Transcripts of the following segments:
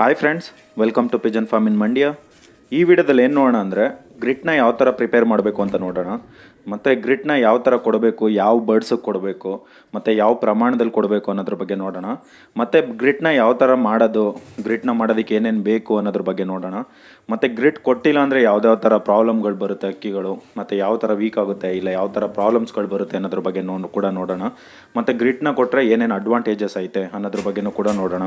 Hi friends welcome to pigeon farm in Mandya ಈ ವಿಡಿಯೋದಲ್ಲಿ ಏನು ನೋಡೋಣ ಅಂದರೆ ಗ್ರಿಟ್ನ ಯಾವ ಥರ ಪ್ರಿಪೇರ್ ಮಾಡಬೇಕು ಅಂತ ನೋಡೋಣ. ಮತ್ತು ಗ್ರಿಟ್ನ ಯಾವ ಥರ ಕೊಡಬೇಕು, ಯಾವ ಬರ್ಡ್ಸಿಗೆ ಕೊಡಬೇಕು, ಮತ್ತು ಯಾವ ಪ್ರಮಾಣದಲ್ಲಿ ಕೊಡಬೇಕು ಅನ್ನೋದ್ರ ಬಗ್ಗೆ ನೋಡೋಣ. ಮತ್ತು ಗ್ರಿಟ್ನ ಯಾವ ಥರ ಮಾಡೋದು ಗ್ರಿಟ್ನ ಮಾಡೋದಕ್ಕೆ ಏನೇನು ಬೇಕು ಅನ್ನೋದ್ರ ಬಗ್ಗೆ ನೋಡೋಣ. ಮತ್ತು ಗ್ರಿಟ್ ಕೊಟ್ಟಿಲ್ಲ ಅಂದರೆ ಯಾವ್ದ್ಯಾವ ಥರ ಪ್ರಾಬ್ಲಮ್ಗಳು ಬರುತ್ತೆ ಅಕ್ಕಿಗಳು, ಮತ್ತು ಯಾವ ಥರ ವೀಕ್ ಆಗುತ್ತೆ, ಇಲ್ಲ ಯಾವ ಥರ ಪ್ರಾಬ್ಲಮ್ಸ್ಗಳು ಬರುತ್ತೆ ಅನ್ನೋದ್ರ ಬಗ್ಗೆ ನೋ ಕೂಡ ನೋಡೋಣ. ಮತ್ತು ಗ್ರಿಟ್ನ ಕೊಟ್ಟರೆ ಏನೇನು ಅಡ್ವಾಂಟೇಜಸ್ ಐತೆ ಅನ್ನೋದ್ರ ಬಗ್ಗೆನೂ ಕೂಡ ನೋಡೋಣ.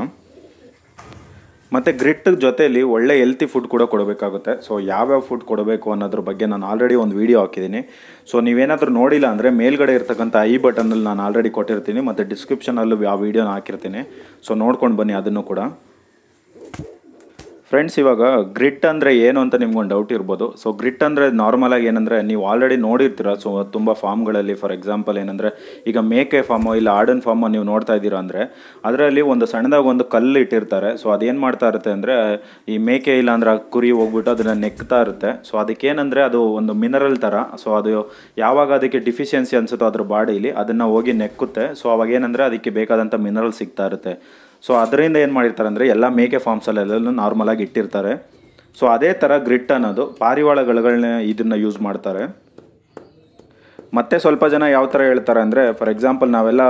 ಮತ್ತು ಗ್ರಿಟ್ ಜೊತೆಯಲ್ಲಿ ಒಳ್ಳೆ ಹೆಲ್ತಿ ಫುಡ್ ಕೂಡ ಕೊಡಬೇಕಾಗುತ್ತೆ. ಸೊ ಯಾವ್ಯಾವ ಫುಡ್ ಕೊಡಬೇಕು ಅನ್ನೋದ್ರ ಬಗ್ಗೆ ನಾನು ಆಲ್ರೆಡಿ ಒಂದು ವೀಡಿಯೋ ಹಾಕಿದ್ದೀನಿ. ಸೊ ನೀವೇನಾದರೂ ನೋಡಿಲ್ಲ ಅಂದರೆ ಮೇಲ್ಗಡೆ ಇರ್ತಕ್ಕಂಥ ಐ ಬಟನಲ್ಲಿ ನಾನು ಆಲ್ರೆಡಿ ಕೊಟ್ಟಿರ್ತೀನಿ. ಮತ್ತು ಡಿಸ್ಕ್ರಿಪ್ಷನಲ್ಲೂ ಆ ವೀಡಿಯೋನ ಹಾಕಿರ್ತೀನಿ. ಸೊ ನೋಡ್ಕೊಂಡು ಬನ್ನಿ ಅದನ್ನು ಕೂಡ. ಫ್ರೆಂಡ್ಸ್ ಇವಾಗ ಗ್ರಿಟ್ ಅಂದರೆ ಏನು ಅಂತ ನಿಮ್ಗೊಂದು ಡೌಟ್ ಇರ್ಬೋದು. ಸೊ ಗ್ರಿಟ್ ಅಂದರೆ ನಾರ್ಮಲಾಗಿ ಏನಂದರೆ ನೀವು ಆಲ್ರೆಡಿ ನೋಡಿರ್ತೀರ. ಸೊ ತುಂಬ ಫಾರ್ಮ್ಗಳಲ್ಲಿ ಫಾರ್ ಎಕ್ಸಾಂಪಲ್ ಏನಂದರೆ ಈಗ ಮೇಕೆ ಫಾರ್ಮು ಇಲ್ಲ ಆಡನ್ ಫಾರ್ಮು ನೀವು ನೋಡ್ತಾ ಇದ್ದೀರಾ ಅಂದರೆ ಅದರಲ್ಲಿ ಒಂದು ಸಣ್ಣದಾಗಿ ಒಂದು ಕಲ್ಲು ಇಟ್ಟಿರ್ತಾರೆ. ಸೊ ಅದೇನು ಮಾಡ್ತಾ ಇರುತ್ತೆ ಅಂದರೆ ಈ ಮೇಕೆ ಇಲ್ಲ ಅಂದರೆ ಕುರಿ ಹೋಗ್ಬಿಟ್ಟು ಅದನ್ನು ನೆಕ್ತಾ ಇರುತ್ತೆ. ಸೊ ಅದಕ್ಕೇನಂದರೆ ಅದು ಒಂದು ಮಿನರಲ್ ಥರ ಸೊ ಅದು ಯಾವಾಗ ಅದಕ್ಕೆ ಡಿಫಿಷಿಯನ್ಸಿ ಅನಿಸುತ್ತೋ ಅದ್ರ ಬಾಡಿಲಿ ಅದನ್ನು ಹೋಗಿ ನೆಕ್ಕುತ್ತೆ. ಸೊ ಅವಾಗ ಏನಂದರೆ ಅದಕ್ಕೆ ಬೇಕಾದಂಥ ಮಿನರಲ್ ಸಿಗ್ತಾ ಇರುತ್ತೆ. ಸೊ ಅದರಿಂದ ಏನು ಮಾಡಿರ್ತಾರೆ ಅಂದರೆ ಎಲ್ಲ ಮೇಕೆ ಫಾರ್ಮ್ಸಲ್ಲೆಲ್ಲ ನಾರ್ಮಲಾಗಿ ಇಟ್ಟಿರ್ತಾರೆ. ಸೊ ಅದೇ ಥರ ಗ್ರಿಟ್ ಅನ್ನೋದು ಪಾರಿವಾಳಗಳನ್ನ ಇದನ್ನು ಯೂಸ್ ಮಾಡ್ತಾರೆ. ಮತ್ತೆ ಸ್ವಲ್ಪ ಜನ ಯಾವ ಥರ ಹೇಳ್ತಾರೆ ಅಂದರೆ ಫಾರ್ ಎಕ್ಸಾಂಪಲ್ ನಾವೆಲ್ಲ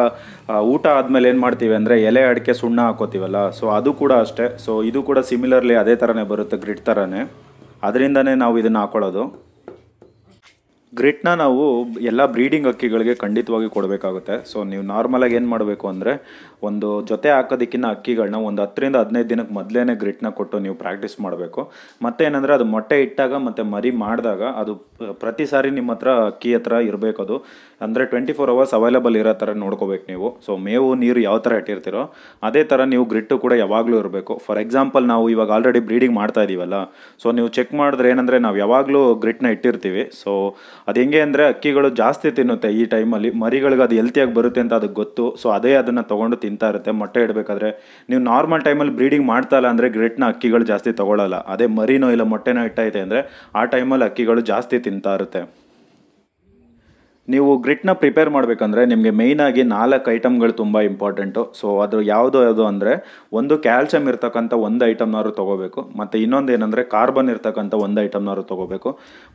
ಊಟ ಆದಮೇಲೆ ಏನು ಮಾಡ್ತೀವಿ ಅಂದರೆ ಎಲೆ ಅಡಿಕೆ ಸುಣ್ಣ ಹಾಕೋತೀವಲ್ಲ ಸೊ ಅದು ಕೂಡ ಅಷ್ಟೇ. ಸೊ ಇದು ಕೂಡ ಸಿಮಿಲರ್ಲಿ ಅದೇ ಥರನೇ ಬರುತ್ತೆ ಗ್ರಿಟ್ ಥರನೇ ಅದರಿಂದನೇ ನಾವು ಇದನ್ನು ಹಾಕೊಳ್ಳೋದು. ಗ್ರಿಟ್ನ ನಾವು ಎಲ್ಲ ಬ್ರೀಡಿಂಗ್ ಅಕ್ಕಿಗಳಿಗೆ ಖಂಡಿತವಾಗಿ ಕೊಡಬೇಕಾಗುತ್ತೆ. ಸೊ ನೀವು ನಾರ್ಮಲಾಗಿ ಏನು ಮಾಡಬೇಕು ಅಂದರೆ, ಒಂದು ಜೊತೆ ಹಾಕೋದಕ್ಕಿಂತ ಅಕ್ಕಿಗಳನ್ನ ಒಂದು ಹತ್ತರಿಂದ ಹದಿನೈದು ದಿನಕ್ಕೆ ಮೊದಲೇ ಗ್ರಿಟ್ನ ಕೊಟ್ಟು ನೀವು ಪ್ರಾಕ್ಟೀಸ್ ಮಾಡಬೇಕು. ಮತ್ತೇನೆಂದರೆ ಅದು ಮೊಟ್ಟೆ ಇಟ್ಟಾಗ ಮತ್ತು ಮರಿ ಮಾಡಿದಾಗ ಅದು ಪ್ರತಿ ಸಾರಿ ನಿಮ್ಮ ಹತ್ರ ಅಕ್ಕಿ ಹತ್ರ ಇರಬೇಕು ಅದು ಅಂದರೆ ಟ್ವೆಂಟಿ ಫೋರ್ ಅವರ್ಸ್ ಅವೈಲೇಬಲ್ ಇರೋ ಥರ ನೋಡ್ಕೋಬೇಕು ನೀವು. ಸೊ ಮೇವು, ನೀರು ಯಾವ ಥರ ಇಟ್ಟಿರ್ತೀರೋ, ಅದೇ ಥರ ನೀವು ಗ್ರಿಟ್ಟು ಕೂಡ ಯಾವಾಗಲೂ ಇರಬೇಕು. ಫಾರ್ ಎಕ್ಸಾಂಪಲ್ ನಾವು ಇವಾಗ ಆಲ್ರೆಡಿ ಬ್ರೀಡಿಂಗ್ ಮಾಡ್ತಾ ಇದ್ದೀವಲ್ಲ ಸೊ ನೀವು ಚೆಕ್ ಮಾಡಿದ್ರೆ ಏನಂದರೆ, ನಾವು ಯಾವಾಗಲೂ ಗ್ರಿಟ್ನ ಇಟ್ಟಿರ್ತೀವಿ. ಸೊ ಅದು ಹೆಂಗೆ ಅಂದರೆ ಅಕ್ಕಿಗಳು ಜಾಸ್ತಿ ತಿನ್ನುತ್ತೆ ಈ ಟೈಮಲ್ಲಿ, ಮರಿಗಳಿಗೆ ಅದು ಹೆಲ್ತಿಯಾಗಿ ಬರುತ್ತೆ ಅಂತ ಅದಕ್ಕೆ ಗೊತ್ತು. ಸೊ ಅದೇ ಅದನ್ನು ತೊಗೊಂಡು ತಿಂತಾ ಇರುತ್ತೆ, ಮೊಟ್ಟೆ ಇಡಬೇಕಾದ್ರೆ. ನೀವು ನಾರ್ಮಲ್ ಟೈಮಲ್ಲಿ ಬ್ರೀಡಿಂಗ್ ಮಾಡ್ತಾ ಇಲ್ಲ ಅಂದರೆ ಗ್ರೇಟ್ನ ಅಕ್ಕಿಗಳು ಜಾಸ್ತಿ ತೊಗೊಳ್ಳಲ್ಲ ಅದೇ ಮರಿನೋ ಇಲ್ಲ ಮೊಟ್ಟೆನೋ ಇಟ್ಟೈತೆ ಅಂದರೆ ಆ ಟೈಮಲ್ಲಿ ಅಕ್ಕಿಗಳು ಜಾಸ್ತಿ ತಿಂತಾ ಇರುತ್ತೆ. ನೀವು ಗ್ರಿಟ್ನ ಪ್ರಿಪೇರ್ ಮಾಡಬೇಕಂದ್ರೆ ನಿಮಗೆ ಮೇಯ್ನಾಗಿ ನಾಲ್ಕು ಐಟಮ್ಗಳು ತುಂಬ ಇಂಪಾರ್ಟೆಂಟು ಸೊ ಅದು ಯಾವುದು ಯಾವುದು ಅಂದರೆ ಒಂದು ಕ್ಯಾಲ್ಸಿಯಂ ಇರ್ತಕ್ಕಂಥ ಒಂದು ಐಟಮ್ನಾದ್ರು ತೊಗೋಬೇಕು. ಮತ್ತು ಇನ್ನೊಂದು ಏನಂದರೆ ಕಾರ್ಬನ್ ಇರ್ತಕ್ಕಂಥ ಒಂದು ಐಟಮ್ನಾದ್ರು ತೊಗೋಬೇಕು.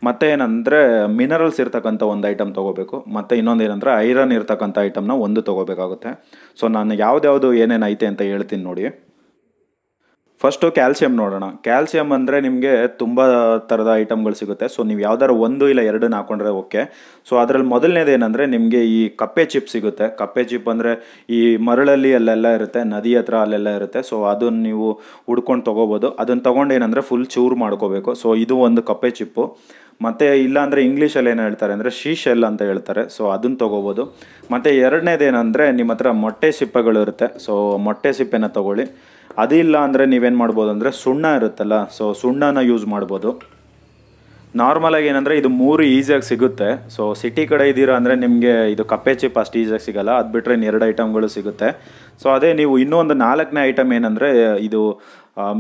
ಮತ್ತು ಏನಂದರೆ ಮಿನರಲ್ಸ್ ಇರ್ತಕ್ಕಂಥ ಒಂದು ಐಟಮ್ ತೊಗೋಬೇಕು. ಮತ್ತು ಇನ್ನೊಂದು ಏನಂದರೆ ಐರನ್ ಇರ್ತಕ್ಕಂಥ ಐಟಮ್ನ ಒಂದು ತೊಗೋಬೇಕಾಗುತ್ತೆ. ಸೊ ನಾನು ಯಾವುದ್ಯಾವುದು ಏನೇನು ಐತೆ ಅಂತ ಹೇಳ್ತೀನಿ ನೋಡಿ. ಫಸ್ಟು ಕ್ಯಾಲ್ಸಿಯಂ ನೋಡೋಣ. ಕ್ಯಾಲ್ಸಿಯಂ ಅಂದರೆ ನಿಮಗೆ ತುಂಬ ಥರದ ಐಟಮ್ಗಳು ಸಿಗುತ್ತೆ. ಸೊ ನೀವು ಯಾವ್ದಾರು ಒಂದು ಇಲ್ಲ ಎರಡನ್ನ ಹಾಕೊಂಡ್ರೆ ಓಕೆ ಸೊ ಅದರಲ್ಲಿ ಮೊದಲನೇದು ನಿಮಗೆ ಈ ಕಪ್ಪೆ ಚಿಪ್ ಸಿಗುತ್ತೆ. ಕಪ್ಪೆ ಚಿಪ್ ಅಂದರೆ ಈ ಮರಳಲ್ಲಿ ಅಲ್ಲೆಲ್ಲ ಇರುತ್ತೆ, ನದಿ ಹತ್ರ ಅಲ್ಲೆಲ್ಲ ಇರುತ್ತೆ. ಸೊ ಅದನ್ನು ನೀವು ಹುಡ್ಕೊಂಡು ತೊಗೋಬೋದು. ಅದನ್ನು ತೊಗೊಂಡು ಏನಂದರೆ ಫುಲ್ ಚೂರು ಮಾಡ್ಕೋಬೇಕು. ಸೊ ಇದು ಒಂದು ಕಪ್ಪೆ ಚಿಪ್ಪು ಮತ್ತು ಇಲ್ಲಾಂದರೆ ಇಂಗ್ಲೀಷಲ್ಲಿ ಏನು ಹೇಳ್ತಾರೆ ಅಂದರೆ ಶೀಶೆಲ್ ಅಂತ ಹೇಳ್ತಾರೆ. ಸೊ ಅದನ್ನು ತೊಗೋಬೋದು. ಮತ್ತು ಎರಡನೇದು ಏನಂದರೆ ನಿಮ್ಮ ಹತ್ರ ಮೊಟ್ಟೆ ಸಿಪ್ಪೆಗಳು ಇರುತ್ತೆ. ಸೊ ಮೊಟ್ಟೆ ಸಿಪ್ಪೆನ ತೊಗೊಳ್ಳಿ. ಅದಿಲ್ಲ ಅಂದರೆ ನೀವೇನು ಮಾಡ್ಬೋದು ಅಂದರೆ ಸುಣ್ಣ ಇರುತ್ತಲ್ಲ ಸೊ ಸುಣ್ಣನ ಯೂಸ್ ಮಾಡ್ಬೋದು. ನಾರ್ಮಲಾಗಿ ಏನಂದರೆ ಇದು ಮೂರು ಈಸಿಯಾಗಿ ಸಿಗುತ್ತೆ. ಸೊ ಸಿಟಿ ಕಡೆ ಇದ್ದೀರಾ ಅಂದರೆ ನಿಮಗೆ ಇದು ಕಪ್ಪೆ ಚಿಪ್ ಅಷ್ಟು ಈಸಿಯಾಗಿ ಸಿಗಲ್ಲ. ಅದು ಬಿಟ್ಟರೆ ಇನ್ನು ಎರಡು ಐಟಮ್ಗಳು ಸಿಗುತ್ತೆ. ಸೊ ಅದೇ ನೀವು ಇನ್ನೂ ಒಂದು ನಾಲ್ಕನೇ ಐಟಮ್ ಏನಂದರೆ ಇದು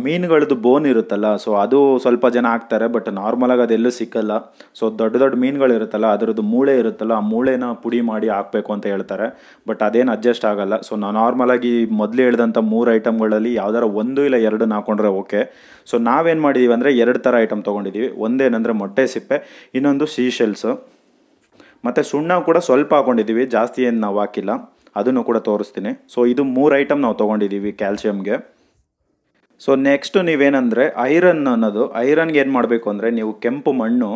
ಮೀನುಗಳದ್ದು ಬೋನ್ ಇರುತ್ತಲ್ಲ ಸೊ ಅದು ಸ್ವಲ್ಪ ಜನ ಹಾಕ್ತಾರೆ ಬಟ್ ನಾರ್ಮಲಾಗಿ ಅದೆಲ್ಲೂ ಸಿಕ್ಕಲ್ಲ. ಸೊ ದೊಡ್ಡ ದೊಡ್ಡ ಮೀನುಗಳಿರುತ್ತಲ್ಲ ಅದರದ್ದು ಮೂಳೆ ಇರುತ್ತಲ್ಲ, ಆ ಮೂಳೆನ ಪುಡಿ ಮಾಡಿ ಹಾಕಬೇಕು ಅಂತ ಹೇಳ್ತಾರೆ. ಬಟ್ ಅದೇನು ಅಡ್ಜಸ್ಟ್ ಆಗಲ್ಲ. ಸೊ ನಾವು ನಾರ್ಮಲಾಗಿ ಮೊದಲು ಹೇಳಿದಂಥ ಮೂರು ಐಟಮ್ಗಳಲ್ಲಿ ಯಾವ್ದಾರ ಒಂದು ಇಲ್ಲ ಎರಡನ್ನ ಹಾಕೊಂಡ್ರೆ ಓಕೆ ಸೊ ನಾವೇನು ಮಾಡಿದ್ದೀವಿ ಅಂದರೆ ಎರಡು ಥರ ಐಟಮ್ ತೊಗೊಂಡಿದ್ದೀವಿ ಒಂದೇನಂದರೆ ಮೊಟ್ಟೆ ಸಿಪ್ಪೆ, ಇನ್ನೊಂದು ಸೀಶೆಲ್ಸು ಮತ್ತು ಸುಣ್ಣ ಕೂಡ ಸ್ವಲ್ಪ ಹಾಕೊಂಡಿದ್ದೀವಿ ಜಾಸ್ತಿ ಏನು ನಾವು ಹಾಕಿಲ್ಲ. ಅದನ್ನು ಕೂಡ ತೋರಿಸ್ತೀನಿ. ಸೊ ಇದು ಮೂರು ಐಟಮ್ ನಾವು ತೊಗೊಂಡಿದ್ದೀವಿ ಕ್ಯಾಲ್ಸಿಯಮ್ಗೆ ಸೊ ನೆಕ್ಸ್ಟು ನೀವೇನಂದರೆ ಐರನ್ ಅನ್ನೋದು ಐರನ್ಗೆ ಏನು ಮಾಡಬೇಕು ಅಂದರೆ ನೀವು ಕೆಂಪು ಮಣ್ಣು,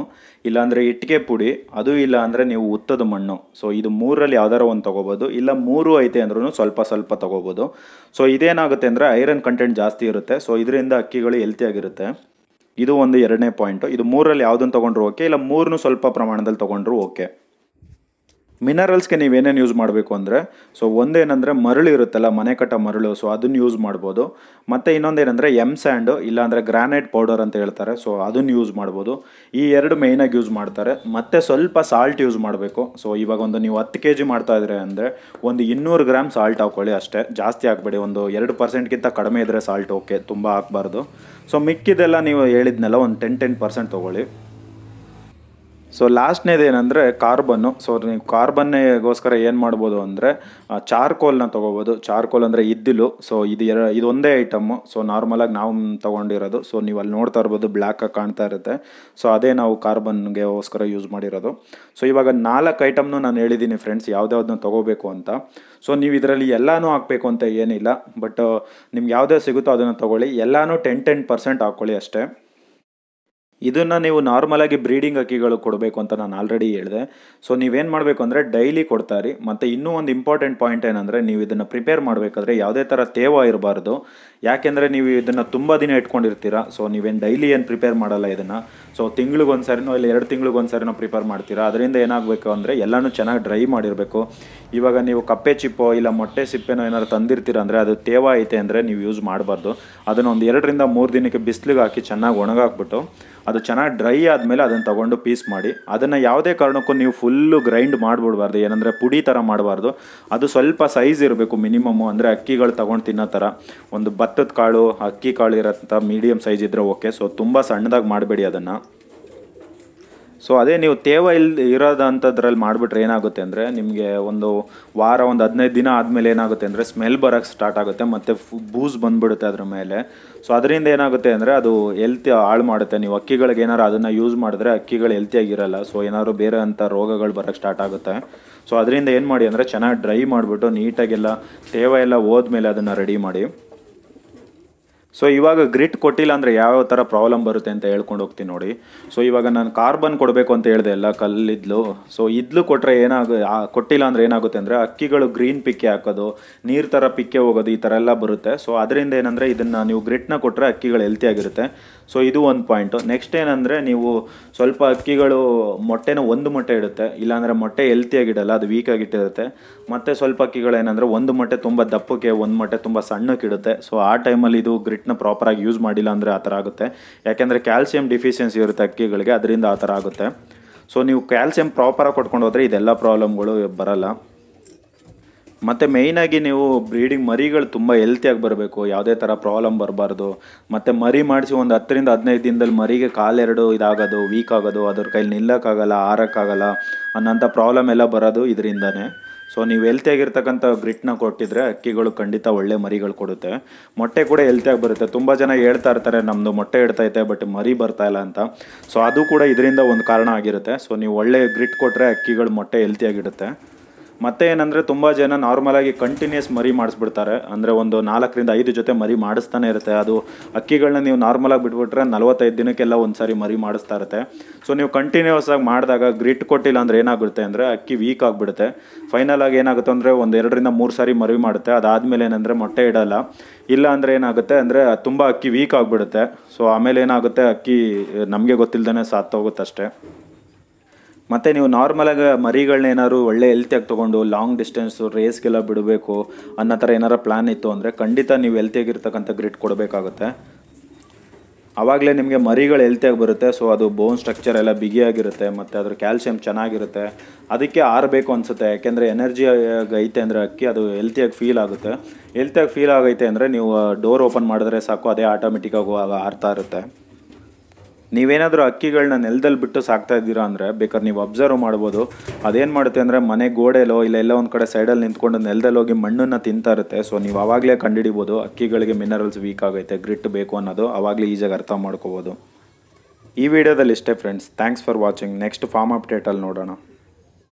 ಇಲ್ಲಾಂದರೆ ಇಟ್ಟಿಗೆ ಪುಡಿ, ಅದು ಇಲ್ಲ ಅಂದರೆ ನೀವು ಉತ್ತದ ಮಣ್ಣು. ಸೊ ಇದು ಮೂರರಲ್ಲಿ ಯಾವ್ದಾರ ಒಂದು ತೊಗೋಬೋದು, ಇಲ್ಲ ಮೂರು ಐತೆ ಅಂದ್ರೂ ಸ್ವಲ್ಪ ಸ್ವಲ್ಪ ತೊಗೋಬೋದು. ಸೊ ಇದೇನಾಗುತ್ತೆ ಅಂದರೆ ಐರನ್ ಕಂಟೆಂಟ್ ಜಾಸ್ತಿ ಇರುತ್ತೆ. ಸೊ ಇದರಿಂದ ಅಕ್ಕಿಗಳು ಹೆಲ್ತಿಯಾಗಿರುತ್ತೆ ಇದು ಒಂದು ಎರಡನೇ ಪಾಯಿಂಟು ಇದು ಮೂರರಲ್ಲಿ ಯಾವುದನ್ನು ತೊಗೊಂಡ್ರು ಓಕೆ ಇಲ್ಲ ಮೂರನ್ನೂ ಸ್ವಲ್ಪ ಪ್ರಮಾಣದಲ್ಲಿ ತೊಗೊಂಡ್ರು ಓಕೆ ಮಿನರಲ್ಸ್ಗೆ ನೀವೇನೇನು ಯೂಸ್ ಮಾಡಬೇಕು ಅಂದರೆ ಸೊ ಒಂದೇನಂದರೆ ಮರಳು ಇರುತ್ತಲ್ಲ, ಮನೆ ಕಟ್ಟ ಮರಳು ಸೊ ಅದನ್ನು ಯೂಸ್ ಮಾಡ್ಬೋದು. ಮತ್ತು ಇನ್ನೊಂದೇನೆಂದರೆ ಎಂ ಸ್ಯಾಂಡು ಇಲ್ಲಾಂದರೆ ಗ್ರಾನೈಟ್ ಪೌಡರ್ ಅಂತ ಹೇಳ್ತಾರೆ ಸೊ ಅದನ್ನು ಯೂಸ್ ಮಾಡ್ಬೋದು. ಈ ಎರಡು ಮೇಯ್ನಾಗಿ ಯೂಸ್ ಮಾಡ್ತಾರೆ. ಮತ್ತು ಸ್ವಲ್ಪ ಸಾಲ್ಟ್ ಯೂಸ್ ಮಾಡಬೇಕು. ಸೊ ಇವಾಗ ಒಂದು ನೀವು ಹತ್ತು ಕೆ ಜಿ ಮಾಡ್ತಾ ಇದ್ರೆ ಅಂದರೆ, ಒಂದು ಇನ್ನೂರು ಗ್ರಾಮ್ ಸಾಲ್ಟ್ ಹಾಕ್ಕೊಳ್ಳಿ ಅಷ್ಟೇ. ಜಾಸ್ತಿ ಹಾಕ್ಬೇಡಿ ಒಂದು ಎರಡು ಪರ್ಸೆಂಟ್ಗಿಂತ ಕಡಿಮೆ ಇದ್ದರೆ ಸಾಲ್ಟ್ ಓಕೆ ತುಂಬ ಹಾಕ್ಬಾರ್ದು ಸೊ ಮಿಕ್ಕಿದೆಲ್ಲ ನೀವು ಹೇಳಿದ್ನೆಲ್ಲ, ಒಂದು ಟೆನ್ ಟೆನ್ ಪರ್ಸೆಂಟ್ ತೊಗೊಳ್ಳಿ. ಸೊ ಲಾಸ್ಟ್ನೇದು ಏನಂದರೆ ಕಾರ್ಬನ್ನು ಸೊ ನೀವು ಕಾರ್ಬನ್ನಿಗೋಸ್ಕರ ಏನು ಮಾಡ್ಬೋದು ಅಂದರೆ ಚಾರ್ಕೋಲ್ನ ತೊಗೋಬೋದು. ಚಾರ್ಕೋಲ್ ಅಂದರೆ ಇದ್ದಿಲು. ಸೊ ಇದು ಎರ ಇದೊಂದೇ ಐಟಮ್ಮು ಸೊ ನಾರ್ಮಲಾಗಿ ನಾವು ತೊಗೊಂಡಿರೋದು. ಸೊ ನೀವು ಅಲ್ಲಿ ನೋಡ್ತಾ ಇರ್ಬೋದು ಬ್ಲ್ಯಾಕಾಗಿ ಕಾಣ್ತಾ ಇರುತ್ತೆ. ಸೊ ಅದೇ ನಾವು ಕಾರ್ಬನ್ಗೆಗೋಸ್ಕರ ಯೂಸ್ ಮಾಡಿರೋದು. ಸೊ ಇವಾಗ ನಾಲ್ಕು ಐಟಮ್ನು ನಾನು ಹೇಳಿದ್ದೀನಿ ಫ್ರೆಂಡ್ಸ್ ಯಾವುದ್ಯಾವ್ದನ್ನ ತೊಗೋಬೇಕು ಅಂತ. ಸೊ ನೀವು ಇದರಲ್ಲಿ ಎಲ್ಲನೂ ಹಾಕಬೇಕು ಅಂತ ಏನಿಲ್ಲ. ಬಟ್ ನಿಮ್ಗೆ ಯಾವುದೇ ಸಿಗುತ್ತೋ ಅದನ್ನು ತೊಗೊಳ್ಳಿ. ಎಲ್ಲನೂ ಟೆನ್ ಟೆನ್ ಪರ್ಸೆಂಟ್ ಹಾಕ್ಕೊಳ್ಳಿ ಅಷ್ಟೇ. ಇದನ್ನು ನೀವು ನಾರ್ಮಲಾಗಿ ಬ್ರೀಡಿಂಗ್ ಅಕ್ಕಿಗಳು ಕೊಡಬೇಕು ಅಂತ ನಾನು ಆಲ್ರೆಡಿ ಹೇಳಿದೆ. ಸೊ ನೀವೇನು ಮಾಡಬೇಕು ಅಂದರೆ ಡೈಲಿ ಕೊಡ್ತಾರಿ ಮತ್ತು ಇನ್ನೂ ಒಂದು ಇಂಪಾರ್ಟೆಂಟ್ ಪಾಯಿಂಟ್ ಏನಂದರೆ ನೀವು ಇದನ್ನು ಪ್ರಿಪೇರ್ ಮಾಡಬೇಕಾದ್ರೆ ಯಾವುದೇ ಥರ ತೇವ ಇರಬಾರ್ದು. ಯಾಕೆಂದರೆ ನೀವು ಇದನ್ನು ತುಂಬ ದಿನ ಇಟ್ಕೊಂಡಿರ್ತೀರ. ಸೊ ನೀವೇನು ಡೈಲಿ ಏನು ಪ್ರಿಪೇರ್ ಮಾಡಲ್ಲ ಇದನ್ನು. ಸೊ ತಿಂಗ್ಳಿಗೊಂದು ಸರಿನೋ ಇಲ್ಲ ಎರಡು ತಿಂಗ್ಳಿಗೊಂದು ಸರಿನೋ ಪ್ರಿಪೇರ್ ಮಾಡ್ತೀರಾ. ಅದರಿಂದ ಏನಾಗಬೇಕು ಅಂದರೆ ಎಲ್ಲನೂ ಚೆನ್ನಾಗಿ ಡ್ರೈ ಮಾಡಿರಬೇಕು. ಇವಾಗ ನೀವು ಕಪ್ಪೆ ಚಿಪ್ಪೋ ಇಲ್ಲ ಮೊಟ್ಟೆ ಸಿಪ್ಪೆನೋ ಏನಾದ್ರು ತಂದಿರ್ತೀರ ಅಂದರೆ ಅದು ತೇವ ಐತೆ ಅಂದರೆ ನೀವು ಯೂಸ್ ಮಾಡಬಾರ್ದು. ಅದನ್ನು ಒಂದು ಎರಡರಿಂದ ಮೂರು ದಿನಕ್ಕೆ ಬಿಸಿಲಿಗೆ ಹಾಕಿ ಚೆನ್ನಾಗಿ ಒಣಗಾಕ್ಬಿಟ್ಟು ಅದು ಚೆನ್ನಾಗಿ ಡ್ರೈ ಆದಮೇಲೆ ಅದನ್ನು ತಗೊಂಡು ಪೀಸ್ ಮಾಡಿ. ಅದನ್ನು ಯಾವುದೇ ಕಾರಣಕ್ಕೂ ನೀವು ಫುಲ್ಲು ಗ್ರೈಂಡ್ ಮಾಡಿಬಿಡ್ಬಾರ್ದು. ಏನಂದರೆ ಪುಡಿ ಥರ ಮಾಡಬಾರ್ದು. ಅದು ಸ್ವಲ್ಪ ಸೈಜ್ ಇರಬೇಕು ಮಿನಿಮಮ್ಮು ಅಂದರೆ ಅಕ್ಕಿಗಳು ತಗೊಂಡು ತಿನ್ನೋ ಥರ ಒಂದು ಭತ್ತದ ಕಾಳು, ಅಕ್ಕಿ ಕಾಳು ಇರೋಂಥ ಮೀಡಿಯಮ್ ಸೈಜ್ ಇದ್ದರೆ ಓಕೆ ಸೊ ತುಂಬ ಸಣ್ಣದಾಗಿ ಮಾಡಬೇಡಿ ಅದನ್ನು. ಸೊ ಅದೇ ನೀವು ತೇವ ಇಲ್ ಇರೋದಂಥದ್ರಲ್ಲಿ ಮಾಡಿಬಿಟ್ರೆ ಏನಾಗುತ್ತೆ ಅಂದರೆ ನಿಮಗೆ ಒಂದು ವಾರ, ಒಂದು ಹದಿನೈದು ದಿನ ಆದಮೇಲೆ ಏನಾಗುತ್ತೆ ಅಂದರೆ ಸ್ಮೆಲ್ ಬರೋಕ್ಕೆ ಸ್ಟಾರ್ಟ್ ಆಗುತ್ತೆ, ಮತ್ತು ಬೂಸ್ ಬಂದ್ಬಿಡುತ್ತೆ ಅದ್ರ ಮೇಲೆ. ಸೊ ಅದರಿಂದ ಏನಾಗುತ್ತೆ ಅಂದರೆ ಅದು ಹೆಲ್ತಿ ಹಾಳು ಮಾಡುತ್ತೆ. ನೀವು ಅಕ್ಕಿಗಳಿಗೆ ಏನಾರು ಅದನ್ನು ಯೂಸ್ ಮಾಡಿದ್ರೆ ಅಕ್ಕಿಗಳು ಹೆಲ್ತಿಯಾಗಿರಲ್ಲ ಸೊ ಏನಾದ್ರು ಬೇರೆ ಅಂಥ ರೋಗಗಳು ಬರೋಕ್ಕೆ ಸ್ಟಾರ್ಟ್ ಆಗುತ್ತೆ. ಸೊ ಅದರಿಂದ ಏನು ಮಾಡಿ ಅಂದರೆ ಚೆನ್ನಾಗಿ ಡ್ರೈ ಮಾಡಿಬಿಟ್ಟು ನೀಟಾಗೆಲ್ಲ ತೇವ ಎಲ್ಲ ಹೋದ್ಮೇಲೆ ಅದನ್ನು ರೆಡಿ ಮಾಡಿ. ಸೊ ಇವಾಗ ಗ್ರಿಟ್ ಕೊಟ್ಟಿಲ್ಲ ಅಂದರೆ ಯಾವ ಥರ ಪ್ರಾಬ್ಲಮ್ ಬರುತ್ತೆ ಅಂತ ಹೇಳ್ಕೊಂಡು ಹೋಗ್ತೀನಿ ನೋಡಿ. ಸೊ ಇವಾಗ ನಾನು ಕಾರ್ಬನ್ ಕೊಡಬೇಕು ಅಂತ ಹೇಳಿದೆ ಎಲ್ಲ ಕಲ್ಲಿದ್ಲು. ಸೊ ಇದ್ಲು ಕೊಟ್ಟರೆ ಏನಾಗ ಕೊಟ್ಟಿಲ್ಲ ಅಂದರೆ ಏನಾಗುತ್ತೆ ಅಂದರೆ ಅಕ್ಕಿಗಳು ಗ್ರೀನ್ ಪಿಕ್ಕೆ ಹಾಕೋದು, ನೀರು ಥರ ಪಿಕ್ಕೆ ಹೋಗೋದು ಈ ಥರ ಎಲ್ಲ ಬರುತ್ತೆ. ಸೊ ಅದರಿಂದ ಏನಂದರೆ ಇದನ್ನು ನೀವು ಗ್ರಿಟ್ನ ಕೊಟ್ಟರೆ ಅಕ್ಕಿಗಳು ಹೆಲ್ತಿಯಾಗಿರುತ್ತೆ ಸೊ ಇದು ಒಂದು ಪಾಯಿಂಟು ನೆಕ್ಸ್ಟ್ ಏನಂದರೆ ನೀವು ಸ್ವಲ್ಪ ಅಕ್ಕಿಗಳು ಮೊಟ್ಟೆನ ಒಂದು ಮೊಟ್ಟೆ ಇಡುತ್ತೆ. ಇಲ್ಲಾಂದರೆ ಮೊಟ್ಟೆ ಹೆಲ್ತಿಯಾಗಿಡಲ್ಲ ಅದು ವೀಕ್ ಆಗಿಟ್ಟಿರುತ್ತೆ. ಮತ್ತು ಸ್ವಲ್ಪ ಅಕ್ಕಿಗಳು ಏನಂದರೆ ಒಂದು ಮೊಟ್ಟೆ ತುಂಬ ದಪ್ಪಕ್ಕೆ, ಒಂದು ಮೊಟ್ಟೆ ತುಂಬ ಸಣ್ಣಕ್ಕಿಡುತ್ತೆ ಸೊ ಆ ಟೈಮಲ್ಲಿ ಇದು ಗ್ರಿಟ್ನ ಪ್ರಾಪರಾಗಿ ಯೂಸ್ ಮಾಡಿಲ್ಲ ಅಂದರೆ ಆ ಥರ ಆಗುತ್ತೆ. ಯಾಕೆಂದರೆ ಕ್ಯಾಲ್ಸಿಯಂ ಡಿಫಿಷಿಯನ್ಸಿ ಇರುತ್ತೆ ಅಕ್ಕಿಗಳಿಗೆ, ಅದರಿಂದ ಆ ಥರ ಆಗುತ್ತೆ. ಸೊ ನೀವು ಕ್ಯಾಲ್ಸಿಯಂ ಪ್ರಾಪರಾಗಿ ಕೊಟ್ಕೊಂಡು ಹೋದರೆ ಇದೆಲ್ಲ ಪ್ರಾಬ್ಲಮ್ಗಳು ಬರಲ್ಲ. ಮತ್ತು ಮೇಯ್ನಾಗಿ ನೀವು ಬ್ರೀಡಿಂಗ್ ಮರಿಗಳು ತುಂಬ ಹೆಲ್ತಿಯಾಗಿ ಬರಬೇಕು. ಯಾವುದೇ ಥರ ಪ್ರಾಬ್ಲಮ್ ಬರಬಾರ್ದು. ಮತ್ತು ಮರಿ ಮಾಡಿಸಿ ಒಂದು ಹತ್ತರಿಂದ ಹದಿನೈದು ದಿನದಲ್ಲಿ ಮರಿಗೆ ಕಾಲೆರಡು ಇದಾಗೋದು ವೀಕ್ ಆಗೋದು, ಅದ್ರ ಕೈಲಿ ನಿಲ್ಲಕ್ಕಾಗಲ್ಲ, ಆರೋಕ್ಕಾಗಲ್ಲ ಅನ್ನೋಂಥ ಪ್ರಾಬ್ಲಮ್ ಎಲ್ಲ ಬರೋದು ಇದರಿಂದನೇ. ಸೊ ನೀವು ಹೆಲ್ತಿಯಾಗಿರ್ತಕ್ಕಂಥ ಗ್ರಿಟ್ನ ಕೊಟ್ಟಿದ್ರೆ ಅಕ್ಕಿಗಳು ಖಂಡಿತ ಒಳ್ಳೆ ಮರಿಗಳು ಕೊಡುತ್ತೆ. ಮೊಟ್ಟೆ ಕೂಡ ಹೆಲ್ತಿಯಾಗಿ ಬರುತ್ತೆ. ತುಂಬ ಜನ ಹೇಳ್ತಾ ಇರ್ತಾರೆ ನಮ್ಮದು ಮೊಟ್ಟೆ ಇಡ್ತೈತೆ ಬಟ್ ಮರಿ ಬರ್ತಾ ಇಲ್ಲ ಅಂತ. ಸೊ ಅದು ಕೂಡ ಇದರಿಂದ ಒಂದು ಕಾರಣ ಆಗಿರುತ್ತೆ. ಸೊ ನೀವು ಒಳ್ಳೆ ಗ್ರಿಟ್ ಕೊಟ್ಟರೆ ಅಕ್ಕಿಗಳು ಮೊಟ್ಟೆ ಹೆಲ್ತಿಯಾಗಿಡುತ್ತೆ ಮತ್ತೆ ಏನಂದರೆ ತುಂಬ ಜನ ನಾರ್ಮಲಾಗಿ ಕಂಟಿನ್ಯೂಸ್ ಮರಿ ಮಾಡಿಸ್ಬಿಡ್ತಾರೆ. ಅಂದರೆ ಒಂದು ನಾಲ್ಕರಿಂದ ಐದು ಜೊತೆ ಮರಿ ಮಾಡಿಸ್ತಾನೆ ಇರುತ್ತೆ. ಅದು ಅಕ್ಕಿಗಳನ್ನ ನೀವು ನಾರ್ಮಲಾಗಿ ಬಿಟ್ಬಿಟ್ರೆ ನಲವತ್ತೈದು ದಿನಕ್ಕೆಲ್ಲ ಒಂದು ಸಾರಿ ಮರಿ ಮಾಡಿಸ್ತಾ ಇರುತ್ತೆ. ಸೊ ನೀವು ಕಂಟಿನ್ಯೂಸ್ ಆಗಿ ಮಾಡಿದಾಗ ಗ್ರಿಟ್ ಕೊಟ್ಟಿಲ್ಲ ಅಂದರೆ ಏನಾಗುತ್ತೆ ಅಂದರೆ ಅಕ್ಕಿ ವೀಕ್ ಆಗಿಬಿಡುತ್ತೆ. ಫೈನಲ್ ಆಗಿ ಏನಾಗುತ್ತೆ ಅಂದರೆ ಒಂದು ಎರಡರಿಂದ ಮೂರು ಸಾರಿ ಮರಿ ಮಾಡುತ್ತೆ. ಅದಾದಮೇಲೆ ಏನಂದರೆ ಮೊಟ್ಟೆ ಇಡಲ್ಲ. ಇಲ್ಲ ಅಂದರೆ ಏನಾಗುತ್ತೆ ಅಂದರೆ ತುಂಬ ಅಕ್ಕಿ ವೀಕ್ ಆಗಿಬಿಡುತ್ತೆ. ಸೊ ಆಮೇಲೆ ಏನಾಗುತ್ತೆ ಅಕ್ಕಿ ನಮಗೆ ಗೊತ್ತಿಲ್ಲದೇ ಸಾತ್ತೋಗುತ್ತೆ ಅಷ್ಟೇ. ಮತ್ತು ನೀವು ನಾರ್ಮಲಾಗಿ ಮರಿಗಳನ್ನ ಏನಾದ್ರು ಒಳ್ಳೆ ಹೆಲ್ತಿಯಾಗಿ ತೊಗೊಂಡು ಲಾಂಗ್ ಡಿಸ್ಟೆನ್ಸು ರೇಸ್ಗೆಲ್ಲ ಬಿಡಬೇಕು ಅನ್ನೋ ಥರ ಏನಾರ ಪ್ಲ್ಯಾನ್ ಇತ್ತು ಅಂದರೆ ಖಂಡಿತ ನೀವು ಹೆಲ್ತಿಯಾಗಿರ್ತಕ್ಕಂಥ ಗ್ರಿಡ್ ಕೊಡಬೇಕಾಗುತ್ತೆ. ಆವಾಗಲೇ ನಿಮಗೆ ಮರಿಗಳು ಹೆಲ್ತಿಯಾಗಿ ಬರುತ್ತೆ ಸೊ ಅದು ಬೋನ್ ಸ್ಟ್ರಕ್ಚರ್ ಎಲ್ಲ ಬಿಗಿಯಾಗಿರುತ್ತೆ ಮತ್ತು ಅದ್ರ ಕ್ಯಾಲ್ಸಿಯಂ ಚೆನ್ನಾಗಿರುತ್ತೆ. ಅದಕ್ಕೆ ಆರಬೇಕು ಅನಿಸುತ್ತೆ, ಯಾಕೆಂದರೆ ಎನರ್ಜಿ ಐತೆ ಅಂದರೆ ಅಕ್ಕಿ, ಅದು ಹೆಲ್ತಿಯಾಗಿ ಫೀಲ್ ಆಗುತ್ತೆ. ಹೆಲ್ತಿಯಾಗಿ ಫೀಲ್ ಆಗೈತೆ ಅಂದರೆ ನೀವು ಡೋರ್ ಓಪನ್ ಮಾಡಿದ್ರೆ ಸಾಕು, ಅದೇ ಆಟೋಮೆಟಿಕ್ಕಾಗಿ ಆಗ ಆರ್ತಾ ಇರುತ್ತೆ. ನೀವೇನಾದರೂ ಅಕ್ಕಿಗಳನ್ನ ನೆಲದಲ್ಲಿ ಬಿಟ್ಟು ಸಾಕ್ತಾ ಇದ್ದೀರಾ ಅಂದರೆ ಬೇಕಾದ್ರೆ ನೀವು ಅಬ್ಸರ್ವ್ ಮಾಡ್ಬೋದು. ಅದೇನು ಮಾಡುತ್ತೆ ಅಂದರೆ ಮನೆ ಗೋಡೆಲೋ ಇಲ್ಲ ಎಲ್ಲ ಒಂದು ಕಡೆ ಸೈಡಲ್ಲಿ ನಿಂತ್ಕೊಂಡು ನೆಲದಲ್ಲಿ ಹೋಗಿ ಮಣ್ಣನ್ನು ತಿಂತಾ ಇರುತ್ತೆ. ಸೊ ನೀವು ಆವಾಗಲೇ ಕಂಡುಹಿಡಿಬೋದು ಅಕ್ಕಿಗಳಿಗೆ ಮಿನರಲ್ಸ್ ವೀಕ್ ಆಗೈತೆ ಗ್ರಿಟ್ ಬೇಕು ಅನ್ನೋದು ಆವಾಗಲೇ ಈಸಿಯಾಗಿ ಅರ್ಥ ಮಾಡ್ಕೋಬೋದು. ಈ ವಿಡಿಯೋದಲ್ಲಿ ಇಷ್ಟೇ friends thanks for watching next farm ಅಪ್ಡೇಟಲ್ಲಿ ನೋಡೋಣ.